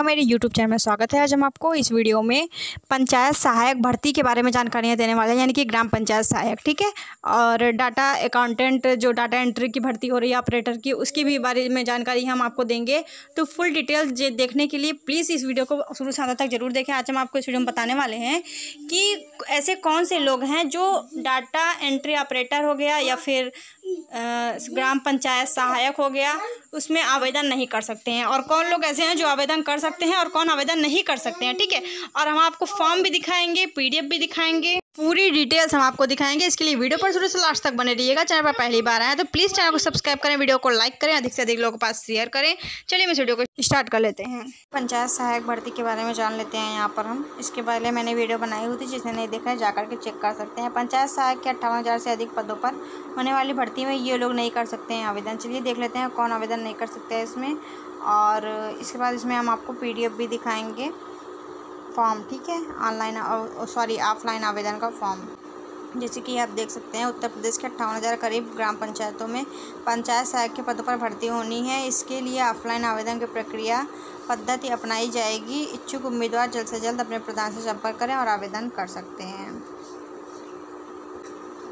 आपका मेरे YouTube channel में स्वागत है। आज हम आपको इस वीडियो में पंचायत सहायक भर्ती के बारे में जानकारियाँ देने वाले हैं, यानी कि ग्राम पंचायत सहायक, ठीक है? और डाटा अकाउंटेंट जो डाटा एंट्री की भर्ती हो रही है ऑपरेटर की, उसकी भी बारे में जानकारी हम आपको देंगे। तो फुल डिटेल देखने के लिए प्लीज़ इस वीडियो को शुरू से तक ज़रूर देखें। आज हम आपको इस वीडियो में बताने वाले हैं कि ऐसे कौन से लोग हैं जो डाटा एंट्री ऑपरेटर हो गया या फिर ग्राम पंचायत सहायक हो गया, उसमें आवेदन नहीं कर सकते हैं। और कौन लोग ऐसे हैं जो आवेदन कर सकते हैं और कौन आवेदन नहीं कर सकते हैं, ठीक है? और हम आपको फॉर्म भी दिखाएँगे, पीडीएफ भी दिखाएँगे। पूरी डिटेल्स हम आपको दिखाएँगे। इसके लिए वीडियो पर शुरू से लास्ट तक बने रहिएगा। चैनल पर पहली बार आए तो प्लीज़ चैनल को सब्सक्राइब करें, वीडियो को लाइक करें, अधिक से अधिक लोगों के पास शेयर करें। चलिए मैं इस वीडियो को स्टार्ट कर लेते हैं। पंचायत सहायक भर्ती के बारे में जान लेते हैं यहाँ पर हम। इसके पहले मैंने वीडियो बनाई हुई थी, जिसने नहीं देखा है, जाकर के चेक कर सकते हैं। पंचायत सहायक के अट्ठावन से अधिक पदों पर होने वाली भर्ती में ये लोग नहीं कर सकते हैं आवेदन। चलिए देख लेते हैं कौन आवेदन नहीं कर सकते हैं इसमें। और इसके बाद इसमें हम आपको पीडीएफ भी दिखाएँगे। फॉर्म ठीक है? ऑनलाइन सॉरी ऑफलाइन आवेदन का फॉर्म जैसे कि आप देख सकते हैं, उत्तर प्रदेश के अट्ठावन हज़ार करीब ग्राम पंचायतों में पंचायत सहायक के पदों पर भर्ती होनी है। इसके लिए ऑफलाइन आवेदन की प्रक्रिया, पद्धति अपनाई जाएगी। इच्छुक उम्मीदवार जल्द से जल्द अपने प्रधान से संपर्क करें और आवेदन कर सकते हैं।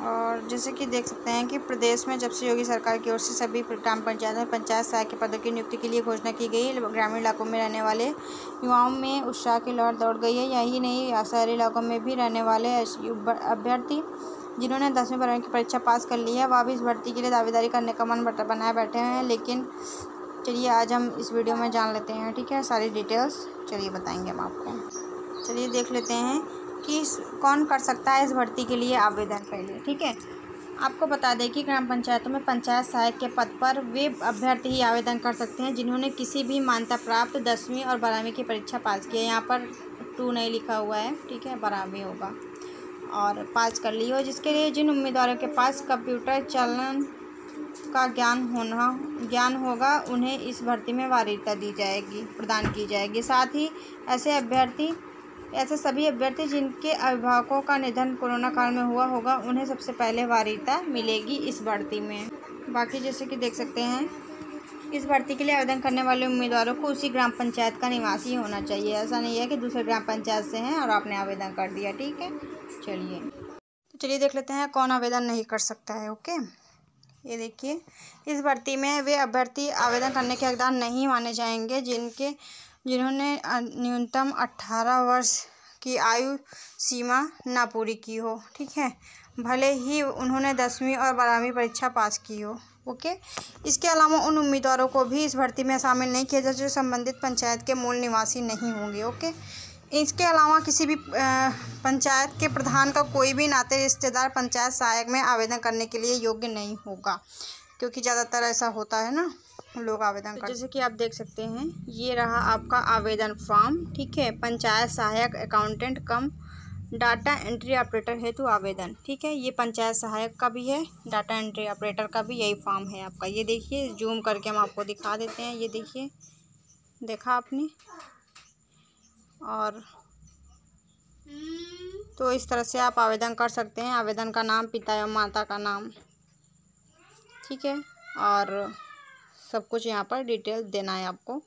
और जैसे कि देख सकते हैं कि प्रदेश में जब से योगी सरकार की ओर से सभी ग्राम पंचायतों में पंचायत सहायक के पदों की नियुक्ति के लिए घोषणा की गई, ग्रामीण इलाकों में रहने वाले युवाओं में उत्साह की लहर दौड़ गई है। यही नहीं, शहरी इलाकों में भी रहने वाले अभ्यर्थी जिन्होंने दसवीं बारहवीं की परीक्षा पास कर ली है, वह भी इस भर्ती के लिए दावेदारी करने का मन बनाए बैठे हैं। लेकिन चलिए, आज हम इस वीडियो में जान लेते हैं, ठीक है? सारी डिटेल्स चलिए बताएँगे हम आपको। चलिए देख लेते हैं कि कौन कर सकता है इस भर्ती के लिए आवेदन पहले, ठीक है? आपको बता दें कि ग्राम पंचायतों में पंचायत सहायक के पद पर वे अभ्यर्थी ही आवेदन कर सकते हैं, जिन्होंने किसी भी मान्यता प्राप्त दसवीं और बारहवीं की परीक्षा पास की है। यहाँ पर टू नहीं लिखा हुआ है, ठीक है? बारहवीं होगा। और पास कर ली हो, जिसके लिए जिन उम्मीदवारों के पास कंप्यूटर चलन का ज्ञान होना, ज्ञान होगा, उन्हें इस भर्ती में वारिता दी जाएगी, प्रदान की जाएगी। साथ ही ऐसे अभ्यर्थी ऐसे सभी अभ्यर्थी जिनके अभिभावकों का निधन कोरोना काल में हुआ होगा, उन्हें सबसे पहले वारिता मिलेगी इस भर्ती में। बाकी जैसे कि देख सकते हैं, इस भर्ती के लिए आवेदन करने वाले उम्मीदवारों को उसी ग्राम पंचायत का निवासी होना चाहिए। ऐसा नहीं है कि दूसरे ग्राम पंचायत से हैं और आपने आवेदन कर दिया, ठीक है? चलिए। तो चलिए देख लेते हैं कौन आवेदन नहीं कर सकता है, ओके? ये देखिए, इस भर्ती में वे अभ्यर्थी आवेदन करने के हकदार नहीं माने जाएँगे, जिनके जिन्होंने न्यूनतम अट्ठारह वर्ष की आयु सीमा ना पूरी की हो, ठीक है? भले ही उन्होंने दसवीं और बारहवीं परीक्षा पास की हो, ओके? इसके अलावा उन उम्मीदवारों को भी इस भर्ती में शामिल नहीं किया जाए जो संबंधित पंचायत के मूल निवासी नहीं होंगे, ओके? इसके अलावा किसी भी पंचायत के प्रधान का कोई भी नाते रिश्तेदार पंचायत सहायक में आवेदन करने के लिए योग्य नहीं होगा, क्योंकि ज़्यादातर ऐसा होता है ना? लोग आवेदन तो जैसे कि आप देख सकते हैं ये रहा आपका आवेदन फॉर्म ठीक है? पंचायत सहायक accountant cum data entry operator हेतु आवेदन ठीक है? ये पंचायत सहायक का भी है डाटा एंट्री ऑपरेटर का भी यही फॉर्म है आपका। ये देखिए जूम करके हम आपको दिखा देते हैं ये देखिए देखा आपने? और तो इस तरह से आप आवेदन कर सकते हैं। आवेदन का नाम पिता एवं माता का नाम ठीक है? और सब कुछ यहाँ पर डिटेल देना है आपको।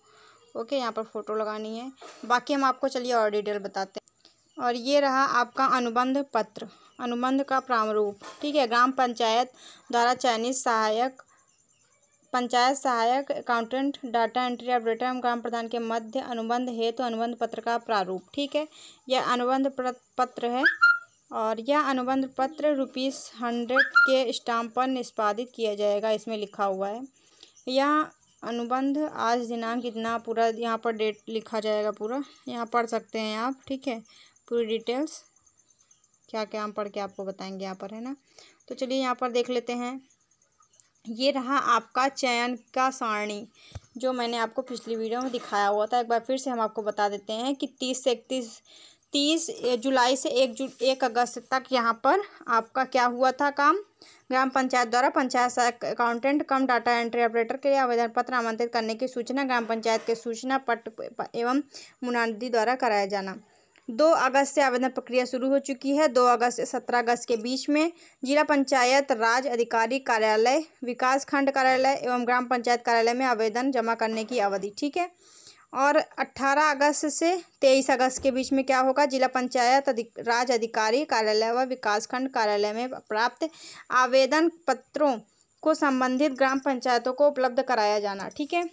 ओके, यहाँ पर फ़ोटो लगानी है। बाकी हम आपको चलिए और डिटेल बताते हैं। और ये रहा आपका अनुबंध पत्र। अनुबंध का प्रारूप। ठीक है, ग्राम पंचायत द्वारा चयनित सहायक, पंचायत सहायक अकाउंटेंट डाटा एंट्री ऑपरेटर एवं ग्राम प्रधान के मध्य अनुबंध हेतु तो अनुबंध पत्र का प्रारूप। ठीक है, यह अनुबंध पत्र है और यह अनुबंध पत्र रुपीस हंड्रेड के स्टाम्प पर निष्पादित किया जाएगा, इसमें लिखा हुआ है। यह अनुबंध आज दिनांक इतना पूरा यहाँ पर डेट लिखा जाएगा पूरा। यहाँ पढ़ सकते हैं आप, ठीक है? पूरी डिटेल्स। क्या क्या हम पढ़ के आपको बताएँगे यहाँ पर, है ना? तो चलिए यहाँ पर देख लेते हैं। ये रहा आपका चयन का सारणी, जो मैंने आपको पिछली वीडियो में दिखाया हुआ था। एक बार फिर से हम आपको बता देते हैं कि तीस से इकतीस तीस जुलाई से एक जु, एक अगस्त तक यहाँ पर आपका क्या हुआ था काम? ग्राम पंचायत द्वारा panchayat accountant cum data entry operator के लिए आवेदन पत्र आमंत्रित करने की सूचना ग्राम पंचायत के सूचना पट एवं मुनादी द्वारा कराया जाना। दो अगस्त से आवेदन प्रक्रिया शुरू हो चुकी है। दो अगस्त से सत्रह अगस्त के बीच में जिला पंचायत राज अधिकारी कार्यालय, विकास खंड कार्यालय एवं ग्राम पंचायत कार्यालय में आवेदन जमा करने की अवधि, ठीक है? और 18 अगस्त से 23 अगस्त के बीच में क्या होगा? जिला पंचायत अधिक, राज अधिकारी कार्यालय व विकासखंड कार्यालय में प्राप्त आवेदन पत्रों को संबंधित ग्राम पंचायतों को उपलब्ध कराया जाना, ठीक है?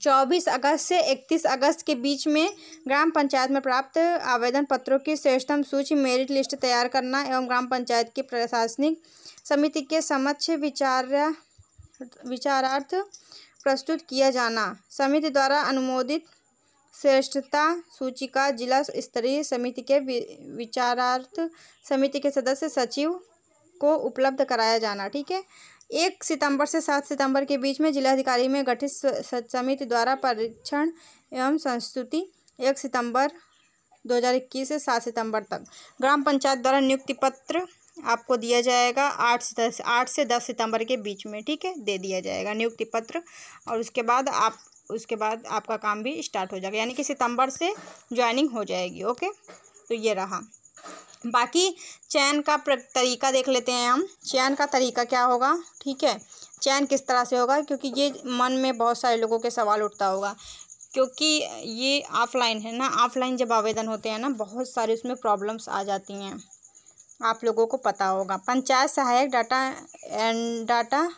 चौबीस अगस्त से इकतीस अगस्त के बीच में ग्राम पंचायत में प्राप्त आवेदन पत्रों की श्रेष्ठतम सूची, मेरिट लिस्ट तैयार करना एवं ग्राम पंचायत की प्रशासनिक समिति के समक्ष विचार, विचारार्थ प्रस्तुत किया जाना। समिति द्वारा अनुमोदित श्रेष्ठता सूची का जिला स्तरीय समिति के विचारार्थ समिति के सदस्य सचिव को उपलब्ध कराया जाना, ठीक है? एक सितंबर से सात सितंबर के बीच में जिलाधिकारी में गठित समिति द्वारा परीक्षण एवं संस्तुति एक सितंबर 2021 से सात सितंबर तक। ग्राम पंचायत द्वारा नियुक्ति पत्र आपको दिया जाएगा आठ से दस, आठ से दस सितंबर के बीच में, ठीक है? दे दिया जाएगा नियुक्ति पत्र और उसके बाद आप, उसके बाद आपका काम भी स्टार्ट हो जाएगा, यानी कि सितंबर से ज्वाइनिंग हो जाएगी, ओके? तो ये रहा। बाकी चयन का तरीका देख लेते हैं हम। चयन का तरीका क्या होगा, ठीक है? चयन किस तरह से होगा, क्योंकि ये मन में बहुत सारे लोगों के सवाल उठता होगा, क्योंकि ये ऑफलाइन है ना, ऑफलाइन जब आवेदन होते हैं ना, बहुत सारे उसमें प्रॉब्लम्स आ जाती हैं। आप लोगों को पता होगा। पंचायत सहायक data and data,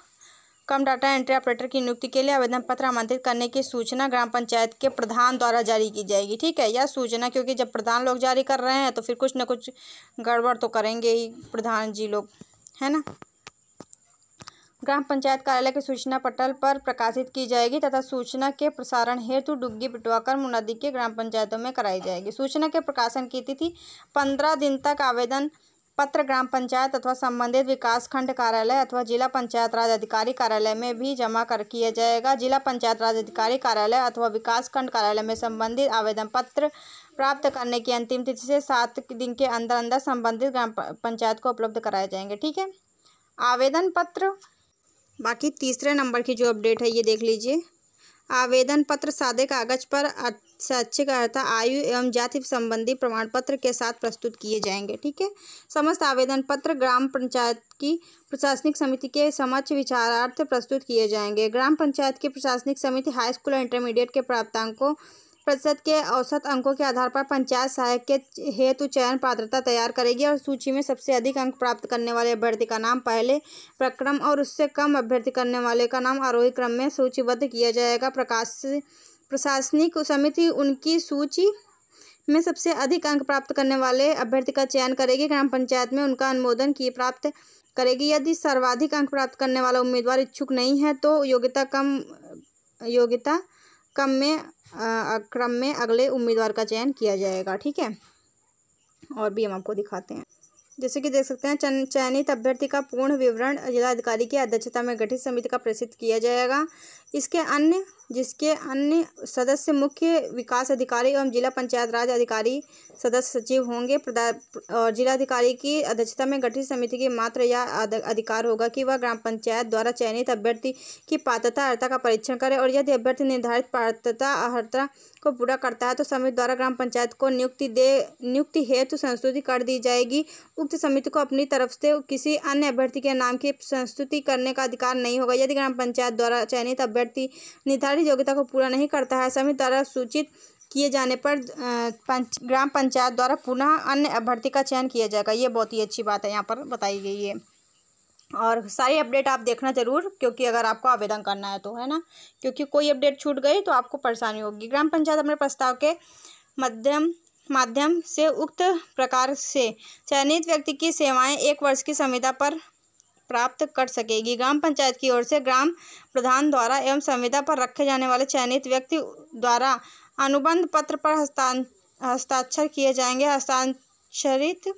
cum data entry operator की नियुक्ति के लिए आवेदन पत्र आमंत्रित करने की सूचना ग्राम पंचायत के प्रधान द्वारा जारी की जाएगी, ठीक है? यह सूचना क्योंकि जब प्रधान लोग जारी कर रहे हैं तो फिर कुछ ना कुछ गड़बड़ तो करेंगे ही प्रधान जी लोग, है ना? ग्राम पंचायत कार्यालय के सूचना पटल पर प्रकाशित की जाएगी तथा सूचना के प्रसारण हेतु डुग्गी पिटवाकर मुनादी के ग्राम पंचायतों में कराई जाएगी। सूचना के प्रकाशन की तिथि पंद्रह दिन तक आवेदन पत्र ग्राम पंचायत अथवा संबंधित विकास खंड कार्यालय अथवा जिला पंचायत राज अधिकारी कार्यालय में भी जमा कर किया जाएगा। जिला पंचायत राज अधिकारी कार्यालय अथवा विकास खंड कार्यालय में संबंधित आवेदन पत्र प्राप्त करने की अंतिम तिथि से सात दिन के अंदर अंदर संबंधित ग्राम पंचायत को उपलब्ध कराए जाएँगे, ठीक है? आवेदन पत्र, बाकी तीसरे नंबर की जो अपडेट है ये देख लीजिए। आवेदन पत्र सादे कागज़ पर शैक्षिक अर्हता, आयु एवं जाति संबंधी प्रमाण पत्र के साथ प्रस्तुत किए जाएँगे, ठीक है? समस्त आवेदन पत्र ग्राम पंचायत की प्रशासनिक समिति के समक्ष विचारार्थ प्रस्तुत किए जाएँगे। ग्राम पंचायत की प्रशासनिक समिति हाई स्कूल और इंटरमीडिएट के प्राप्तांकों प्रतिशत के औसत अंकों के आधार पर पंचायत सहायक के हेतु चयन पात्रता तैयार करेगी और सूची में सबसे अधिक अंक प्राप्त करने वाले अभ्यर्थी का नाम, पहले प्रक्रम और उससे कम अभ्यर्थी करने वाले का नाम आरोही क्रम में सूचीबद्ध किया जाएगा। प्रकाश प्रशासनिक समिति उनकी सूची में सबसे अधिक अंक प्राप्त करने वाले अभ्यर्थी का चयन करेगी। ग्राम पंचायत में उनका अनुमोदन की प्राप्त करेगी। यदि सर्वाधिक अंक प्राप्त करने वाला उम्मीदवार इच्छुक नहीं है तो योग्यता कम योग्यता कम में क्रम में अगले उम्मीदवार का चयन किया जाएगा। ठीक है? और भी हम आपको दिखाते हैं। जैसे कि देख सकते हैं चयनित अभ्यर्थी का पूर्ण विवरण जिलाधिकारी की अध्यक्षता में गठित समिति का प्रसिद्ध किया जाएगा। इसके अन्य जिसके अन्य सदस्य मुख्य विकास अधिकारी एवं जिला पंचायत राज अधिकारी सदस्य सचिव होंगे। और जिलाधिकारी की अध्यक्षता में गठित समिति की मात्र यह अधिकार होगा कि वह ग्राम पंचायत द्वारा चयनित अभ्यर्थी की पात्रता अर्हता का परीक्षण करे और यदि अभ्यर्थी निर्धारित पात्रता अर्हता को पूरा करता है तो समिति द्वारा ग्राम पंचायत को नियुक्ति दे, नियुक्ति हेतु संस्तुति कर दी जाएगी। उक्त समिति को अपनी तरफ़ से किसी अन्य अभ्यर्थी के नाम की संस्तुति करने का अधिकार नहीं होगा। यदि ग्राम पंचायत द्वारा चयनित अभ्यर्थी निर्धारित योग्यता को पूरा नहीं करता है। समिति द्वारा सूचित किए जाने पर पंच, ग्राम पंचायत द्वारा पुनः अन्य अभ्यर्थी का चयन किया जाएगा। ये बहुत ही अच्छी बात है, यहाँ पर बताई गई है। और सारी अपडेट आप देखना ज़रूर, क्योंकि अगर आपको आवेदन करना है तो है ना? क्योंकि कोई अपडेट छूट गई तो आपको परेशानी होगी। ग्राम पंचायत अपने प्रस्ताव के मध्यम, माध्यम से उक्त प्रकार से चयनित व्यक्ति की सेवाएँ एक वर्ष की संविदा पर प्राप्त कर सकेगी। ग्राम पंचायत की ओर से ग्राम प्रधान द्वारा एवं संविदा पर रखे जाने वाले चयनित व्यक्ति द्वारा अनुबंध पत्र पर हस्ताक्षर किए जाएँगे। हस्ताक्षरित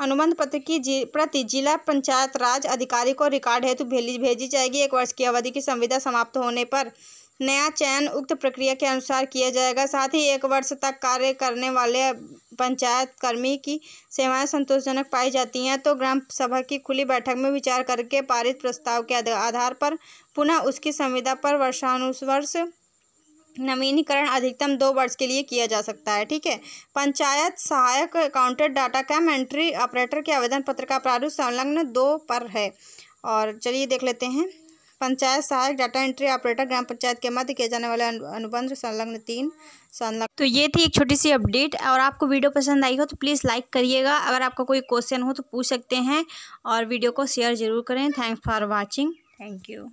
अनुबंध पत्र की जी, प्रति जिला पंचायत राज अधिकारी को रिकॉर्ड हेतु भेजी भेजी जाएगी। एक वर्ष की अवधि की संविदा समाप्त होने पर नया चयन उक्त प्रक्रिया के अनुसार किया जाएगा। साथ ही एक वर्ष तक कार्य करने वाले पंचायत कर्मी की सेवाएँ संतोषजनक पाई जाती हैं। तो ग्राम सभा की खुली बैठक में विचार करके पारित प्रस्ताव के आधार पर पुनः उसकी संविदा पर वर्षानुवर्ष नवीनीकरण अधिकतम दो वर्ष के लिए किया जा सकता है। ठीक है? पंचायत सहायक accountant data cum entry operator के आवेदन पत्र का प्रारूप संलग्न दो पर है। और चलिए देख लेते हैं। पंचायत सहायक, डाटा एंट्री ऑपरेटर, ग्राम पंचायत के मध्य किए जाने वाले अनुबंध संलग्न तीन संलग्न तो ये थी एक छोटी सी अपडेट। और आपको वीडियो पसंद आई हो तो प्लीज़ लाइक करिएगा। अगर आपका कोई क्वेश्चन हो तो पूछ सकते हैं और वीडियो को शेयर ज़रूर करें। Thanks for watching. Thank you.